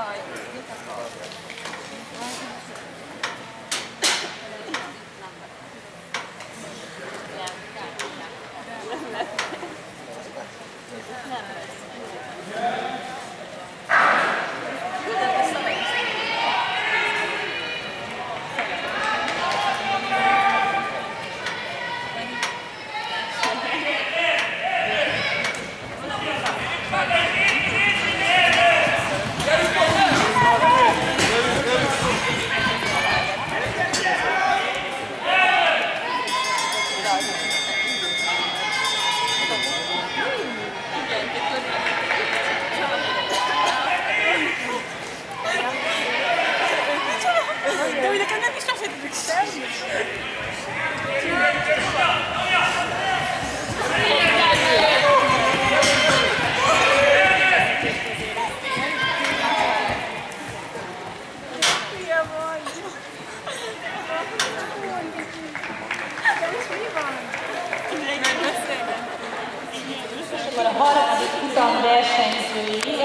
아, Nem estou feito de sério. Akkor a harmadik futam versenyzői